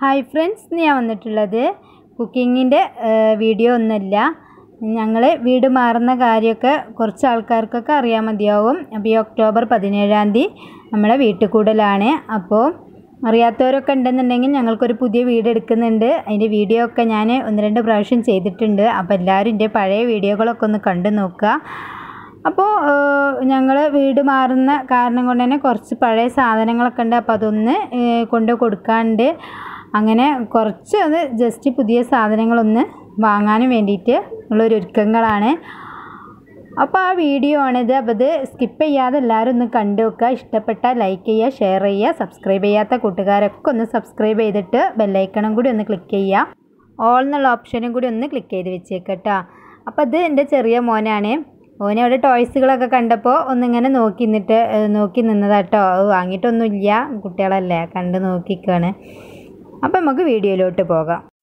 Hi friends ഞാൻ വന്നിട്ടുള്ളത് കുക്കിങ്ങിന്റെ video ഒന്നുമില്ല. ഞങ്ങൾ വീട് മാറുന്ന കാര്യമൊക്കെ കുറച്ച് ആൾക്കാർക്കൊക്കെ അറിയാൻ മതിയാവും. അപ്പോൾ ഈ ഒക്ടോബർ പതിനേഴാം തീയതി നമ്മളെ വീട്ടിൽ കൂടലാണ് അപ്പോൾ അറിയാത്തവരൊക്കെ ഉണ്ടെന്നുണ്ടെങ്കിൽ ഞങ്ങൾക്കൊരു പുതിയ വീട് എടുക്കുന്നുണ്ട്. അതിന്റെ വീഡിയോ ഒക്കെ ഞാൻ ഒന്ന് രണ്ട് പ്രാവശ്യം ചെയ്തിട്ടുണ്ട്. അപ്പോൾ എല്ലാവരും എന്റെ പഴയ വീഡിയോകളൊക്കെ ഒന്ന് കണ്ടു നോക്കുക. അപ്പോൾ ഞങ്ങൾ വീട് മാറുന്ന കാരണം കൊണ്ട് തന്നെ കുറച്ച് പഴയ സാധനങ്ങളൊക്കെ ഉണ്ട്. അപ്പോൾ അതൊന്ന് കൊണ്ട് കൊടുക്കാണ്ട് അങ്ങനെ കുറച്ച് അത് ജസ്റ്റ് പുതിയ സാധനങ്ങളൊന്ന് വാങ്ങാനും വേണ്ടിയിട്ട് ഉള്ളൊരു ഒരുക്കങ്ങളാണ്. അപ്പോൾ ആ വീഡിയോ ആണിത്. അപ്പോൾ ഇത് സ്കിപ്പ് ചെയ്യാതെ എല്ലാവരും ഒന്ന് കണ്ടു വെക്കുക ഇഷ്ടപ്പെട്ടാൽ ലൈക്ക് ചെയ്യുക ഷെയർ ചെയ്യുക സബ്സ്ക്രൈബ് ചെയ്യാത്ത കൂട്ടുകാരൊക്കെ ഒന്ന് സബ്സ്ക്രൈബ് ചെയ്തിട്ട് ബെല്ലൈക്കണം കൂടി ഒന്ന് ക്ലിക്ക് ചെയ്യുക. ഓൾ എന്നുള്ള ഓപ്ഷനും കൂടി ഒന്ന് ക്ലിക്ക് ചെയ്ത് വെച്ചേക്കട്ടോ. അപ്പോൾ ഇത് എന്റെ ചെറിയ മോനാണ്. മോനെ അവിടെ ടോയ്സുകളൊക്കെ കണ്ടപ്പോൾ ഒന്നിങ്ങനെ നോക്കി നിന്നിട്ട് നോക്കി നിന്നതാട്ടോ. വാങ്ങിയിട്ടൊന്നുമില്ല. കുട്ടികളല്ലേ കണ്ട് നോക്കിക്കാണ്. അപ്പോൾ നമുക്ക് വീഡിയോയിലോട്ട് പോകാം.